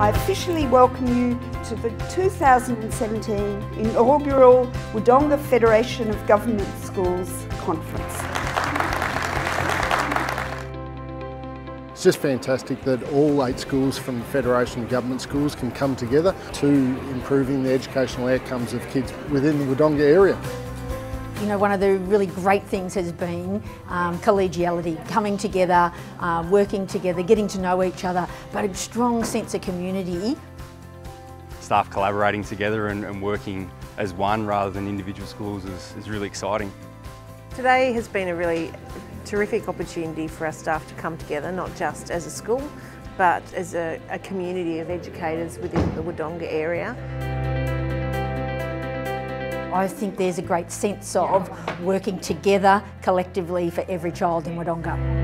I officially welcome you to the 2017 inaugural Wodonga Federation of Government Schools Conference. It's just fantastic that all eight schools from the Federation of Government Schools can come together to improving the educational outcomes of kids within the Wodonga area. You know, one of the really great things has been um, collegiality, coming together, uh, working together, getting to know each other, but a strong sense of community. Staff collaborating together and, and working as one rather than individual schools is, is really exciting. Today has been a really terrific opportunity for our staff to come together, not just as a school, but as a, a community of educators within the Wodonga area. I think there's a great sense of working together collectively for every child in Wodonga.